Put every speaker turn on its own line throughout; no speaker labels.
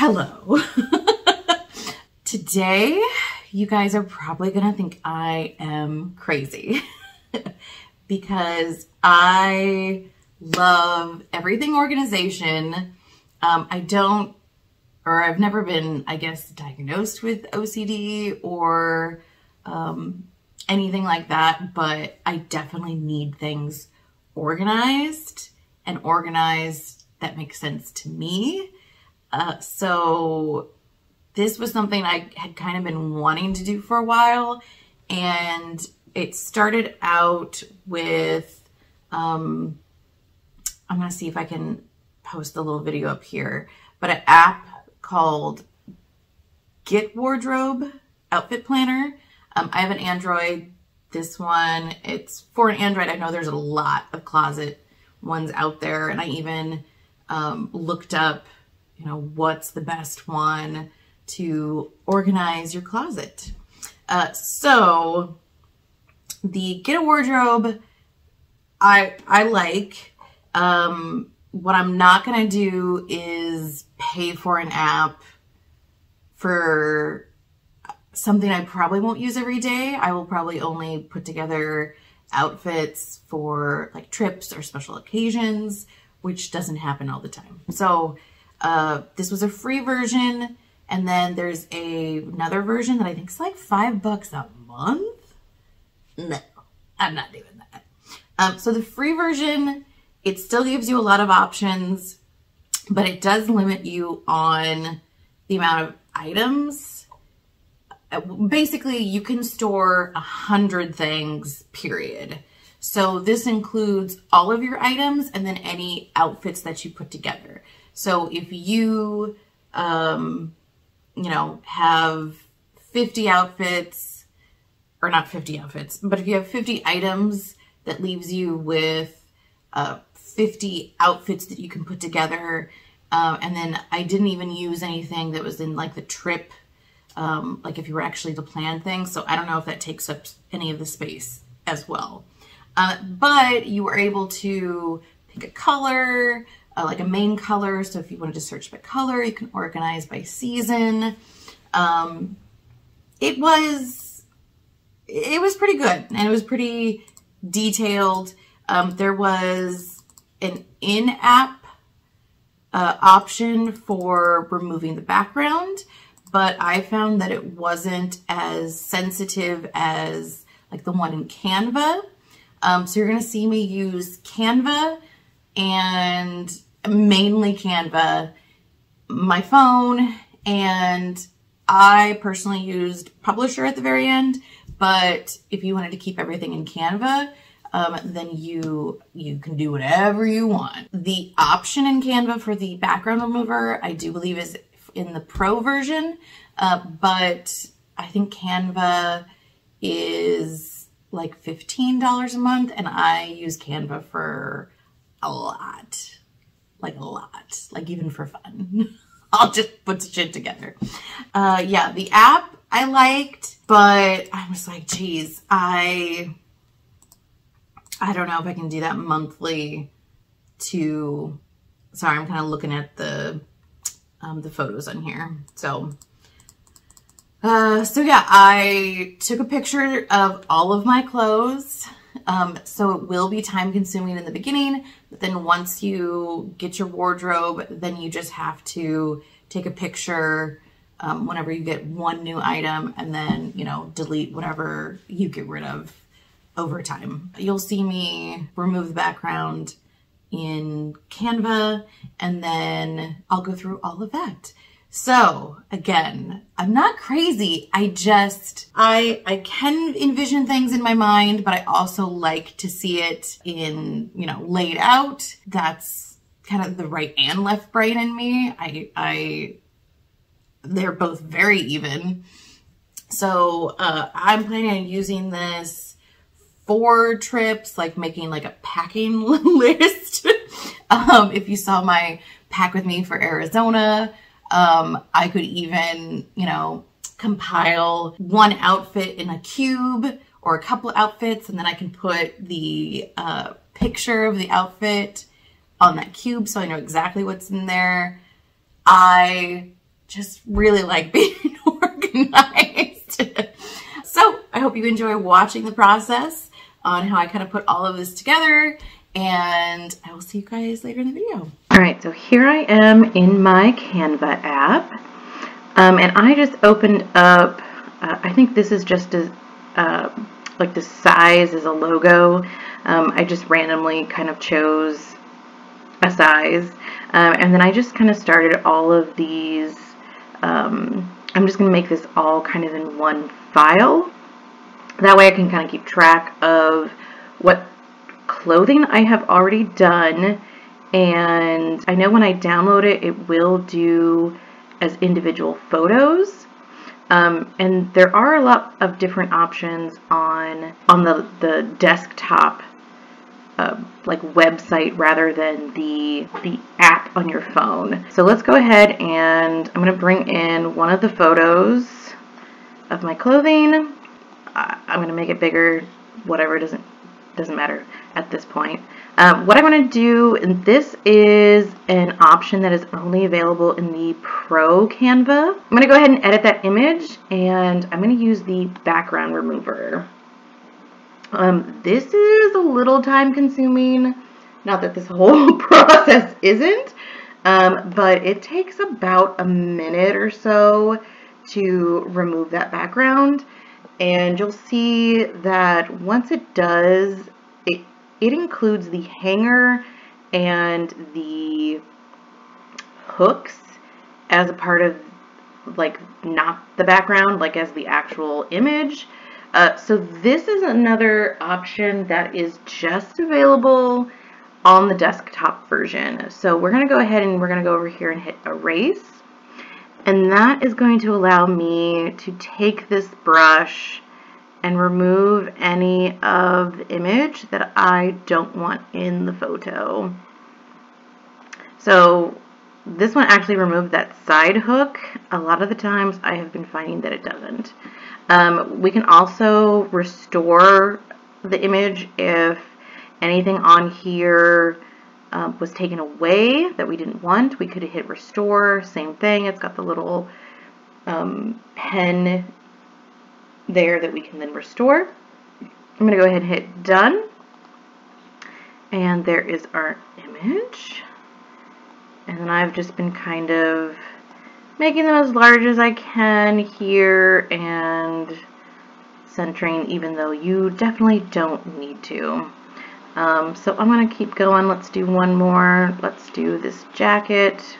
Hello. Today, you guys are probably gonna think I am crazy because I love everything organization. Um, I don't, or I've never been, I guess, diagnosed with OCD or um, anything like that, but I definitely need things organized and organized that makes sense to me. Uh, so this was something I had kind of been wanting to do for a while. And it started out with, um, I'm going to see if I can post the little video up here, but an app called Get Wardrobe Outfit Planner. Um, I have an Android. This one, it's for an Android. I know there's a lot of closet ones out there. And I even um, looked up, you know, what's the best one to organize your closet. Uh, so the Get a Wardrobe, I, I like. Um, what I'm not going to do is pay for an app for something I probably won't use every day. I will probably only put together outfits for like trips or special occasions, which doesn't happen all the time. So uh, this was a free version. And then there's a, another version that I think is like five bucks a month. No, I'm not doing that. Um, so the free version, it still gives you a lot of options, but it does limit you on the amount of items. Uh, basically, you can store a hundred things, period. So this includes all of your items and then any outfits that you put together. So if you, um, you know, have 50 outfits, or not 50 outfits, but if you have 50 items, that leaves you with uh, 50 outfits that you can put together. Uh, and then I didn't even use anything that was in like the trip, um, like if you were actually to plan things. So I don't know if that takes up any of the space as well. Uh, but you were able to pick a color, uh, like a main color. So if you wanted to search by color, you can organize by season. Um, it was, it was pretty good and it was pretty detailed. Um, there was an in-app uh, option for removing the background, but I found that it wasn't as sensitive as like the one in Canva. Um, so you're going to see me use Canva and mainly Canva, my phone, and I personally used Publisher at the very end, but if you wanted to keep everything in Canva, um, then you you can do whatever you want. The option in Canva for the background remover, I do believe is in the pro version, uh, but I think Canva is like $15 a month and I use Canva for a lot, like a lot, like even for fun. I'll just put shit together. Uh, yeah, the app I liked, but I was like, geez, I, I don't know if I can do that monthly to, sorry, I'm kind of looking at the, um, the photos on here. So, uh, so yeah, I took a picture of all of my clothes. Um, so it will be time consuming in the beginning, but then once you get your wardrobe, then you just have to take a picture um, whenever you get one new item and then, you know, delete whatever you get rid of over time. You'll see me remove the background in Canva and then I'll go through all of that. So again, I'm not crazy. I just, I, I can envision things in my mind, but I also like to see it in, you know, laid out. That's kind of the right and left brain in me. I, I, they're both very even. So, uh, I'm planning on using this for trips, like making like a packing list. um, if you saw my pack with me for Arizona, um, I could even, you know, compile one outfit in a cube or a couple outfits, and then I can put the uh, picture of the outfit on that cube so I know exactly what's in there. I just really like being organized. so I hope you enjoy watching the process on how I kind of put all of this together and I will see you guys later in the video. All right, so here I am in my Canva app um, and I just opened up, uh, I think this is just a, uh, like the size is a logo. Um, I just randomly kind of chose a size um, and then I just kind of started all of these um, I'm just going to make this all kind of in one file. That way I can kind of keep track of what clothing I have already done and I know when I download it, it will do as individual photos. Um, and there are a lot of different options on on the, the desktop uh, like website rather than the the app on your phone. So let's go ahead and I'm going to bring in one of the photos of my clothing. I'm going to make it bigger, whatever doesn't doesn't matter at this point. Um, what I'm going to do, and this is an option that is only available in the Pro Canva. I'm going to go ahead and edit that image, and I'm going to use the background remover. Um, this is a little time consuming, not that this whole process isn't, um, but it takes about a minute or so to remove that background. And you'll see that once it does, it, includes the hanger and the hooks as a part of like not the background, like as the actual image. Uh, so this is another option that is just available on the desktop version. So we're going to go ahead and we're going to go over here and hit erase. And that is going to allow me to take this brush and remove any of the image that I don't want in the photo. So this one actually removed that side hook. A lot of the times I have been finding that it doesn't. Um, we can also restore the image if anything on here um, was taken away that we didn't want. We could hit restore, same thing. It's got the little um, pen there that we can then restore. I'm going to go ahead and hit done. And there is our image. And then I've just been kind of making them as large as I can here and centering even though you definitely don't need to. Um, so I'm going to keep going. Let's do one more. Let's do this jacket.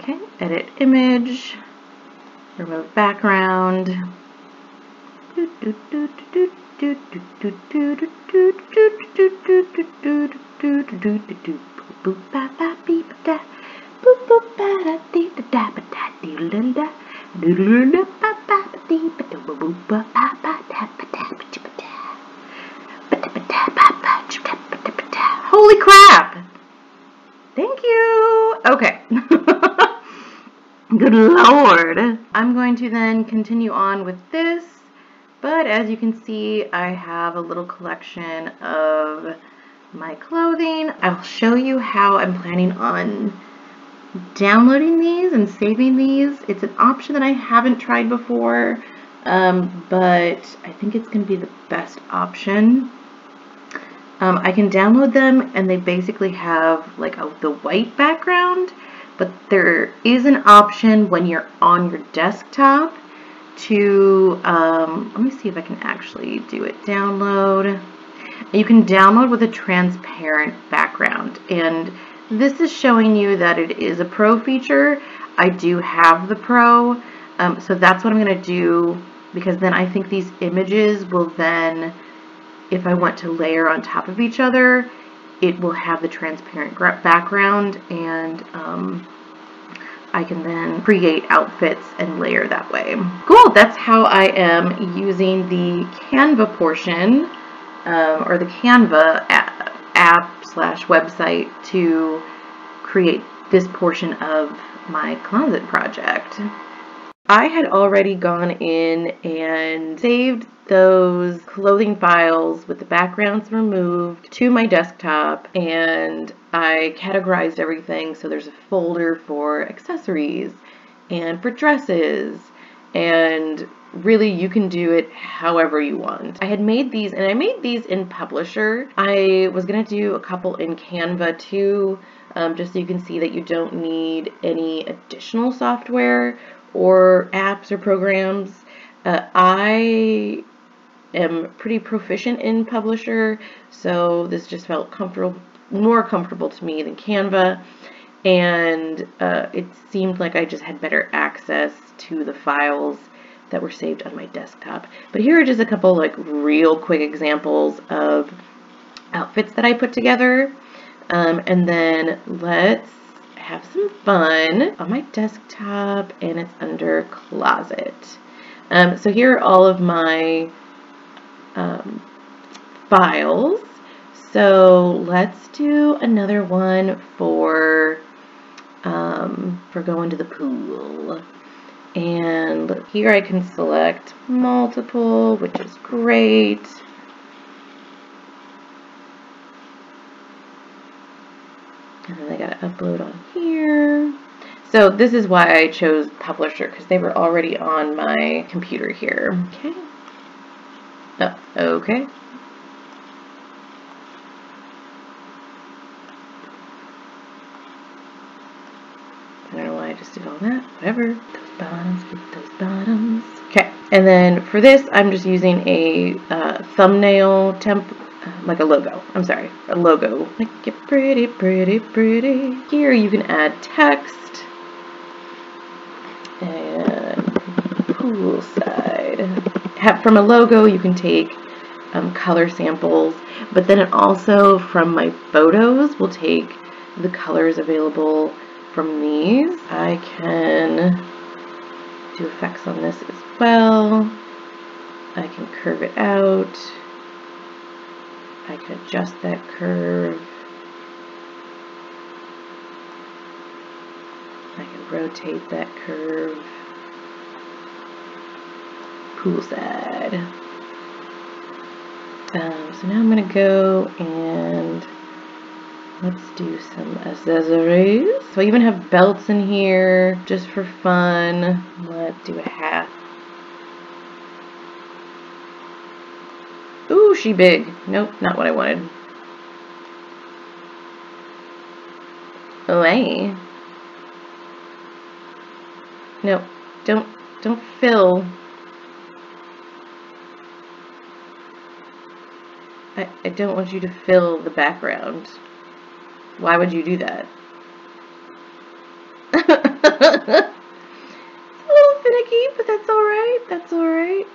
Okay, edit image, remove background. Holy crap! Thank you! Good lord. I'm going to then continue on with this, but as you can see, I have a little collection of my clothing. I'll show you how I'm planning on downloading these and saving these. It's an option that I haven't tried before, um, but I think it's going to be the best option. Um, I can download them and they basically have like a, the white background, but there is an option when you're on your desktop to, um, let me see if I can actually do it, download. You can download with a transparent background and this is showing you that it is a pro feature. I do have the pro um, so that's what I'm going to do because then I think these images will then if I want to layer on top of each other it will have the transparent background and um, I can then create outfits and layer that way. Cool, that's how I am using the Canva portion um, or the Canva app slash website to create this portion of my closet project.
I had already gone in and saved those clothing files with the backgrounds removed to my desktop and I categorized everything so there's a folder for accessories and for dresses and really you can do it however you want. I had made these and I made these in Publisher. I was going to do a couple in Canva too um, just so you can see that you don't need any additional software or apps or programs. Uh, I am pretty proficient in Publisher so this just felt comfortable more comfortable to me than Canva and uh, it seemed like I just had better access to the files that were saved on my desktop. But here are just a couple like real quick examples of outfits that I put together. Um, and then let's have some fun on my desktop and it's under closet. Um, so here are all of my um, files. So let's do another one for um, for going to the pool. And here I can select multiple, which is great. And then I got to upload on here. So this is why I chose Publisher, because they were already on my computer here. Okay. Oh, okay. I don't know why I just did all that. Whatever. Those bottoms, get those bottoms. Okay. And then for this, I'm just using a uh, thumbnail temp, like a logo. I'm sorry, a logo. Make it pretty, pretty, pretty. Here you can add text. And poolside. Have, from a logo, you can take um, color samples, but then it also, from my photos, will take the colors available from these. I can do effects on this as well. I can curve it out. I can adjust that curve. I can rotate that curve. Poolside. Um, so now I'm going to go and let's do some accessories. So I even have belts in here just for fun. Let's do a hat. She big. Nope, not what I wanted. Oh, hey. No, don't, don't fill. I, I don't want you to fill the background. Why would you do that? it's a little finicky, but that's alright. That's alright.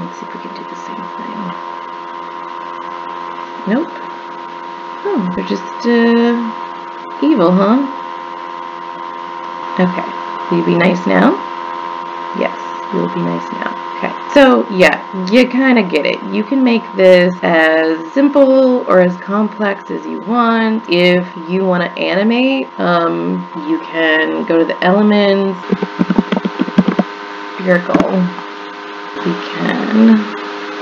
Let's see if we can do the same thing. Nope. Oh, they're just uh, evil, huh? Okay. Will you be nice now? Yes, you will be nice now. Okay. So, yeah, you kind of get it. You can make this as simple or as complex as you want. If you want to animate, um, you can go to the elements, Circle. We can.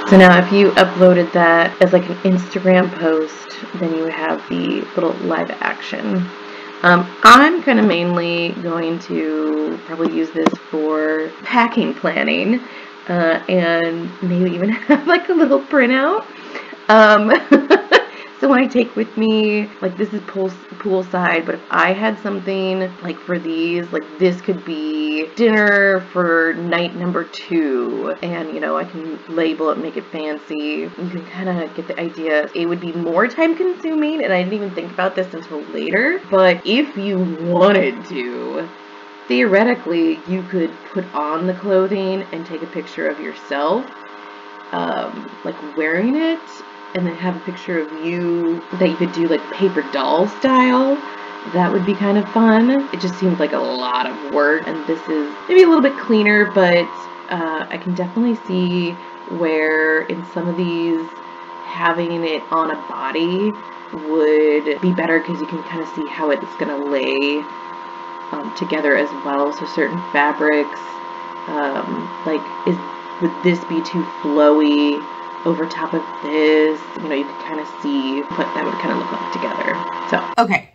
So now if you uploaded that as like an Instagram post, then you would have the little live action. Um, I'm kind of mainly going to probably use this for packing planning uh, and maybe even have like a little printout. Um, so I take with me, like this is pool, poolside, but if I had something like for these, like this could be dinner for night number two. And you know, I can label it, make it fancy. You can kind of get the idea. It would be more time consuming and I didn't even think about this until later. But if you wanted to, theoretically, you could put on the clothing and take a picture of yourself, um, like wearing it and then have a picture of you that you could do like paper doll style. That would be kind of fun. It just seems like a lot of work and this is maybe a little bit cleaner, but uh, I can definitely see where in some of these having it on a body would be better because you can kind of see how it's going to lay um, together as well. So certain fabrics, um, like is would this be too flowy over top of this? You know, you could kind of see what that would kind of look like together. So
Okay.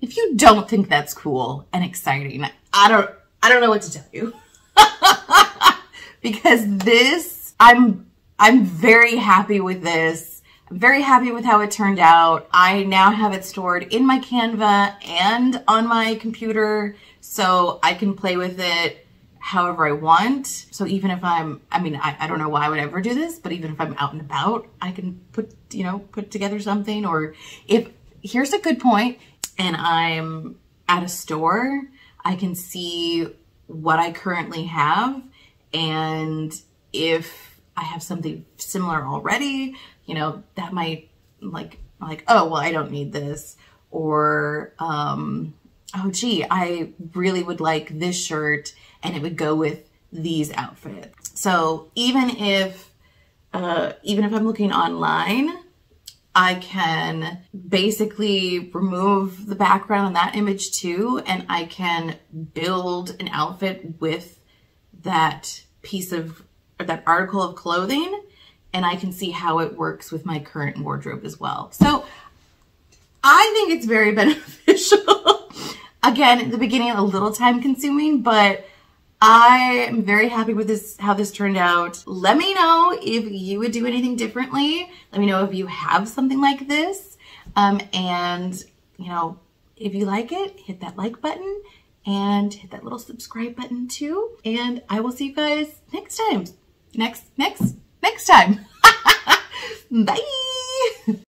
If you don't think that's cool and exciting, I don't I don't know what to tell you. because this I'm I'm very happy with this. I'm very happy with how it turned out. I now have it stored in my Canva and on my computer so I can play with it however I want. So even if I'm, I mean, I, I don't know why I would ever do this, but even if I'm out and about, I can put, you know, put together something. Or if, here's a good point, and I'm at a store, I can see what I currently have. And if I have something similar already, you know, that might like, like, oh, well, I don't need this. Or, um, oh, gee, I really would like this shirt and it would go with these outfits. So even if, uh, even if I'm looking online, I can basically remove the background on that image too, and I can build an outfit with that piece of, or that article of clothing, and I can see how it works with my current wardrobe as well. So I think it's very beneficial. Again, at the beginning, a little time consuming, but I am very happy with this, how this turned out. Let me know if you would do anything differently. Let me know if you have something like this. Um, and, you know, if you like it, hit that like button and hit that little subscribe button too. And I will see you guys next time. Next, next, next time. Bye.